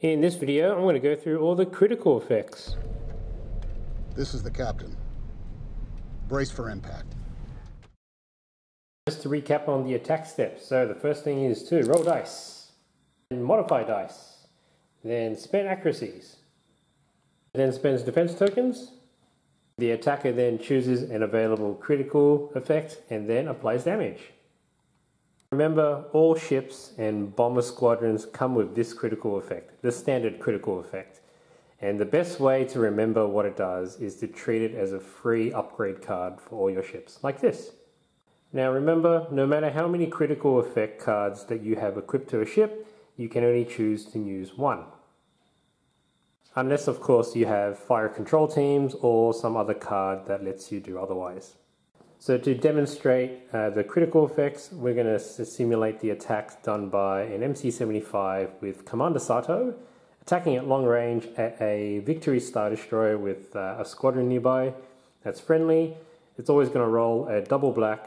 In this video, I'm going to go through all the critical effects. This is the captain. Brace for impact. Just to recap on the attack steps. So the first thing is to roll dice, and modify dice, then spend accuracies, then spends defense tokens. The attacker then chooses an available critical effect and then applies damage. Remember, all ships and bomber squadrons come with this critical effect, the standard critical effect. And the best way to remember what it does is to treat it as a free upgrade card for all your ships, like this. Now remember, no matter how many critical effect cards that you have equipped to a ship, you can only choose to use one. Unless of course you have fire control teams or some other card that lets you do otherwise. So to demonstrate uh, the critical effects, we're going to simulate the attacks done by an MC-75 with Commander Sato, attacking at long range at a Victory Star Destroyer with uh, a squadron nearby that's friendly. It's always going to roll a double black,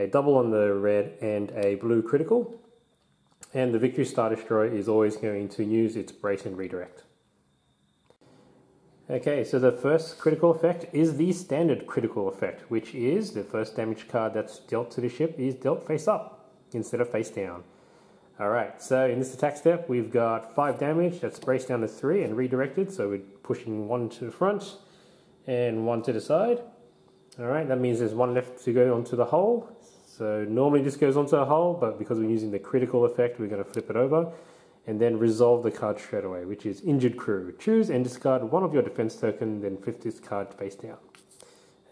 a double on the red, and a blue critical. And the Victory Star Destroyer is always going to use its brace and redirect. Okay, so the first critical effect is the standard critical effect, which is the first damage card that's dealt to the ship is dealt face up instead of face down. Alright, so in this attack step we've got 5 damage, that's braced down to 3 and redirected, so we're pushing 1 to the front and 1 to the side. Alright, that means there's 1 left to go onto the hull. So normally this goes onto the hull, but because we're using the critical effect we're going to flip it over and then resolve the card straight away, which is Injured Crew. Choose and discard one of your defense token, then flip this card face down.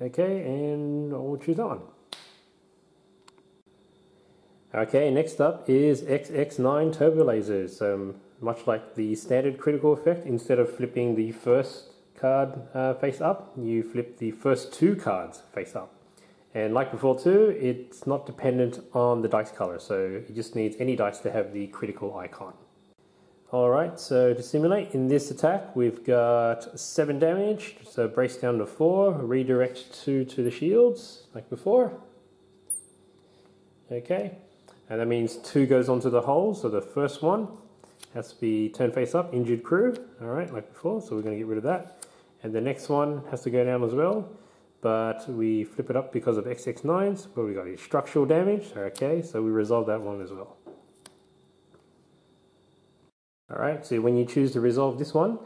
Okay, and we'll choose on. Okay, next up is XX9 Turbo Lasers. Um, much like the standard critical effect, instead of flipping the first card uh, face up, you flip the first two cards face up. And like before too, it's not dependent on the dice color, so it just needs any dice to have the critical icon. Alright, so to simulate, in this attack we've got 7 damage, so brace down to 4, redirect 2 to the shields, like before. Okay, and that means 2 goes onto the hull, so the first one has to be turned face up, injured crew, alright, like before, so we're going to get rid of that. And the next one has to go down as well, but we flip it up because of XX9s, where we got structural damage, okay, so we resolve that one as well. Alright, so when you choose to resolve this one,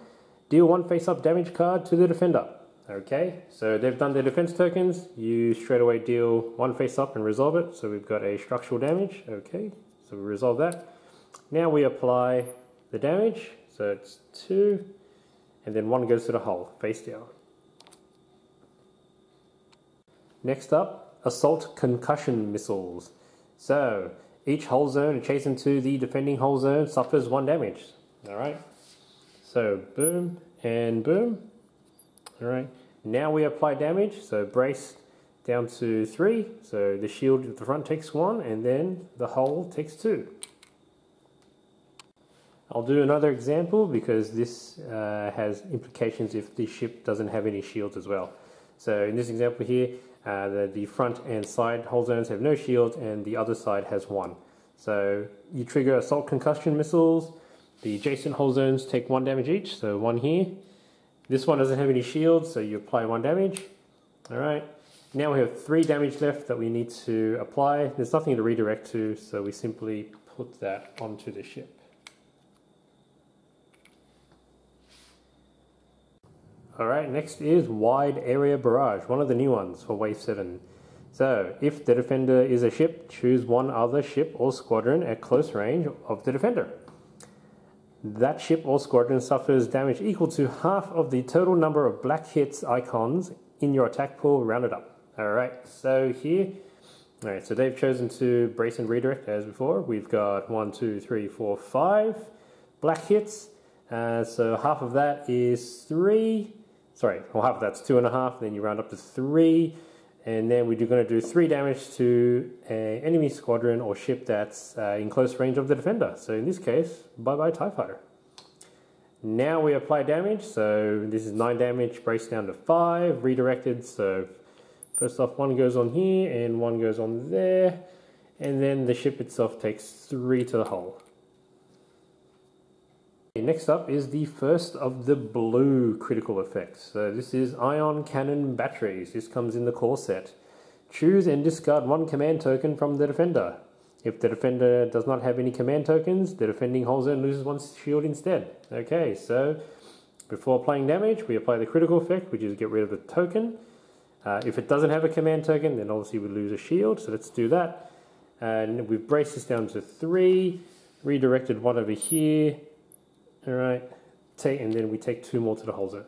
deal one face-up damage card to the defender. Okay, so they've done their defense tokens, you straight away deal one face-up and resolve it. So we've got a structural damage, okay, so we resolve that. Now we apply the damage, so it's two, and then one goes to the hull, face down. Next up, assault concussion missiles. So each hull zone adjacent to the defending hull zone suffers one damage. All right. So boom and boom. All right. Now we apply damage. So brace down to three. So the shield at the front takes one, and then the hull takes two. I'll do another example because this uh, has implications if the ship doesn't have any shields as well. So in this example here, uh, the, the front and side hull zones have no shields and the other side has one. So you trigger assault concussion missiles. The adjacent hull zones take one damage each, so one here. This one doesn't have any shields, so you apply one damage. Alright, now we have three damage left that we need to apply. There's nothing to redirect to, so we simply put that onto the ship. Alright, next is Wide Area Barrage, one of the new ones for Wave 7. So, if the defender is a ship, choose one other ship or squadron at close range of the defender. That ship or squadron suffers damage equal to half of the total number of black hits icons in your attack pool rounded up. Alright, so here, alright, so they've chosen to brace and redirect as before. We've got one, two, three, four, five black hits. Uh, so half of that is three sorry, well half of that's two and a half, then you round up to three, and then we're going to do three damage to an enemy squadron or ship that's uh, in close range of the defender. So in this case, bye-bye TIE fighter. Now we apply damage, so this is nine damage, braced down to five, redirected, so first off one goes on here and one goes on there, and then the ship itself takes three to the hull. Next up is the first of the blue critical effects. So this is ion cannon batteries. This comes in the core set. Choose and discard one command token from the defender. If the defender does not have any command tokens, the defending zone loses one shield instead. Okay, so before applying damage, we apply the critical effect, which is get rid of the token. Uh, if it doesn't have a command token, then obviously we lose a shield, so let's do that. And we've braced this down to three, redirected one over here, all right, take, and then we take two more to the zone.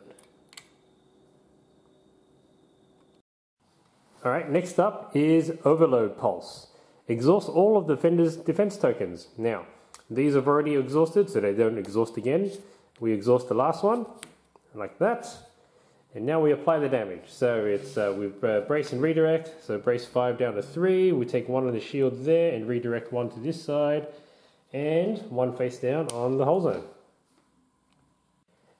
All right, next up is Overload Pulse. Exhaust all of the defender's defense tokens. Now, these have already exhausted, so they don't exhaust again. We exhaust the last one, like that. And now we apply the damage. So it's uh, we uh, brace and redirect. So brace 5 down to 3. We take one of the shields there and redirect one to this side. And one face down on the hull zone.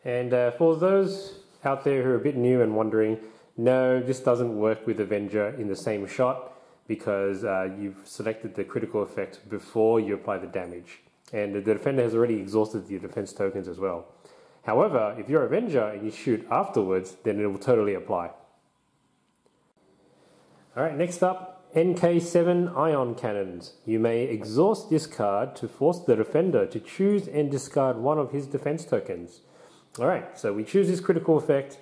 And uh, for those out there who are a bit new and wondering, no, this doesn't work with Avenger in the same shot because uh, you've selected the critical effect before you apply the damage. And the defender has already exhausted the defense tokens as well. However, if you're Avenger and you shoot afterwards, then it will totally apply. Alright, next up, NK7 Ion Cannons. You may exhaust this card to force the defender to choose and discard one of his defense tokens. Alright, so we choose this critical effect.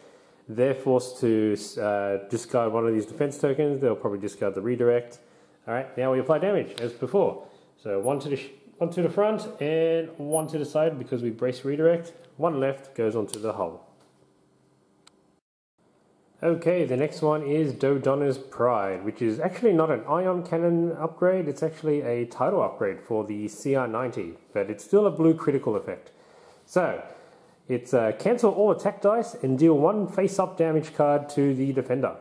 They're forced to uh, discard one of these defense tokens. They'll probably discard the redirect. Alright, now we apply damage as before. So one to the one to the front and one to the side because we brace redirect. One left goes onto the hull. Okay, the next one is Dodonna's Pride, which is actually not an ion cannon upgrade, it's actually a title upgrade for the CR90, but it's still a blue critical effect. So, it's uh, cancel all attack dice and deal one face-up damage card to the defender.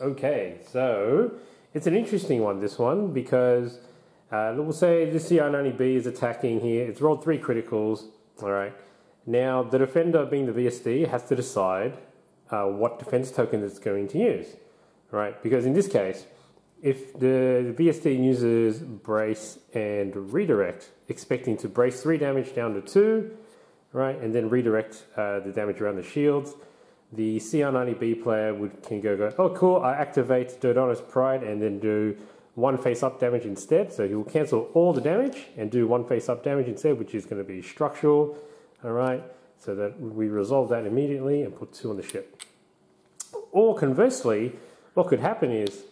Okay, so it's an interesting one, this one, because uh, we'll say this CR90B is attacking here. It's rolled three criticals. All right. Now, the defender, being the VSD, has to decide uh, what defense token it's going to use. Right? Because in this case, if the VSD uses brace and redirect, expecting to brace three damage down to two, right, and then redirect uh, the damage around the shields, the CR90B player would can go go. Oh, cool! I activate Dodonna's Pride and then do one face up damage instead. So he will cancel all the damage and do one face up damage instead, which is going to be structural. All right, so that we resolve that immediately and put two on the ship. Or conversely, what could happen is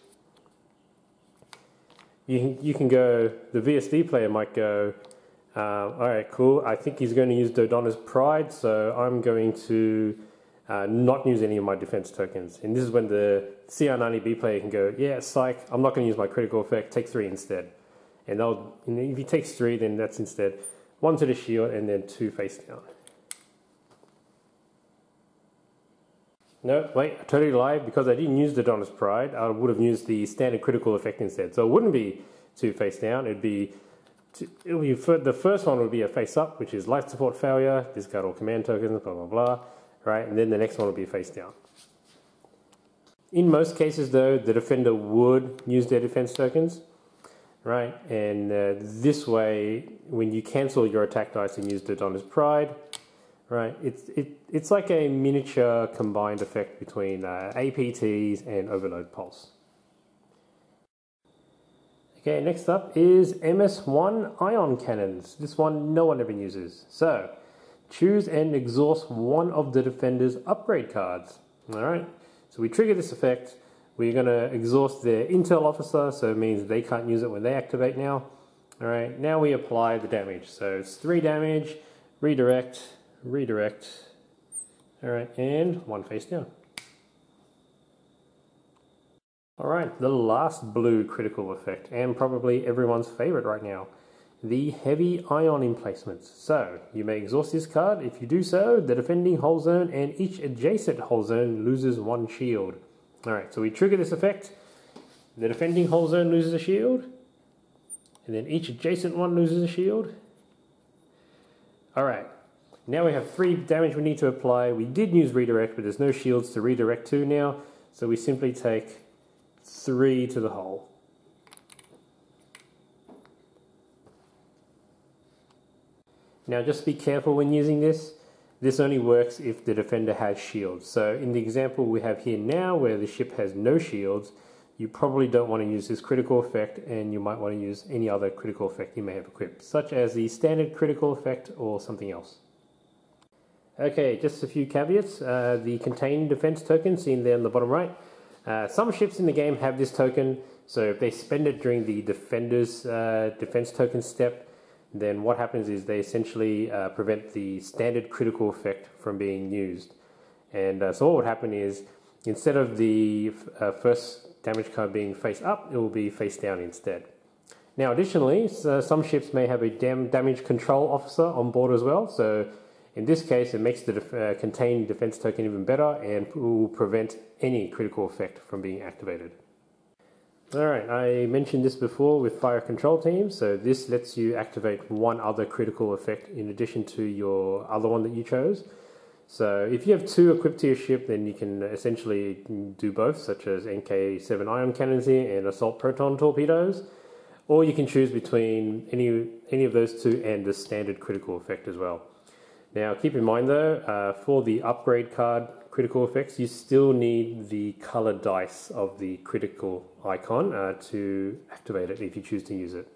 you, you can go, the VSD player might go, uh, all right, cool, I think he's going to use Dodonna's Pride, so I'm going to uh, not use any of my defense tokens. And this is when the CR90B player can go, yeah, psych, I'm not going to use my critical effect, take three instead. And, and if he takes three, then that's instead one to the shield and then two face down. No, wait, I totally lied. Because I didn't use the Dodonna's Pride, I would have used the standard critical effect instead. So it wouldn't be two face down, it would be the first one would be a face up, which is life support failure, discard all command tokens, blah blah blah right? And then the next one will be a face down. In most cases, though, the defender would use their defense tokens, right? And uh, this way, when you cancel your attack dice and use Dodonna's Pride, right, it's, it, it's like a miniature combined effect between uh, APTs and Overload Pulse. Okay, next up is MS1 Ion Cannons. This one no one ever uses. So, choose and exhaust one of the defender's upgrade cards. All right, so we trigger this effect. We're going to exhaust their intel officer, so it means they can't use it when they activate now. All right, now we apply the damage. So it's three damage, redirect, redirect. All right, and one face down. All right, the last blue critical effect, and probably everyone's favorite right now the heavy ion emplacements. So, you may exhaust this card. If you do so, the defending hull zone and each adjacent hull zone loses one shield. Alright, so we trigger this effect. The defending hull zone loses a shield. And then each adjacent one loses a shield. Alright, now we have three damage we need to apply. We did use redirect, but there's no shields to redirect to now. So we simply take three to the hull. Now just be careful when using this. This only works if the defender has shields. So in the example we have here now where the ship has no shields, you probably don't want to use this critical effect and you might want to use any other critical effect you may have equipped, such as the standard critical effect or something else. Okay, just a few caveats. Uh, the contained defense token seen there on the bottom right. Uh, some ships in the game have this token, so if they spend it during the defender's uh, defense token step, then what happens is they essentially uh, prevent the standard critical effect from being used. And uh, so what would happen is instead of the uh, first damage card being face up, it will be face down instead. Now, additionally, so some ships may have a dam damage control officer on board as well. So in this case, it makes the def uh, contained defense token even better and will prevent any critical effect from being activated. Alright, I mentioned this before with fire control teams, so this lets you activate one other critical effect in addition to your other one that you chose. So if you have two equipped to your ship, then you can essentially do both, such as NK-7 ion cannons here and assault proton torpedoes, or you can choose between any, any of those two and the standard critical effect as well. Now keep in mind though, uh, for the upgrade card critical effects, you still need the color dice of the critical icon uh, to activate it if you choose to use it.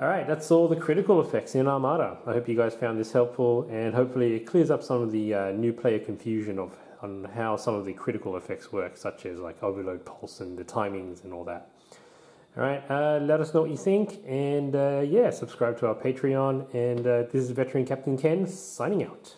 Alright, that's all the critical effects in Armada. I hope you guys found this helpful and hopefully it clears up some of the uh, new player confusion of on how some of the critical effects work, such as like overload pulse and the timings and all that. Alright, uh, let us know what you think and uh, yeah, subscribe to our Patreon and uh, this is Veteran Captain Ken signing out.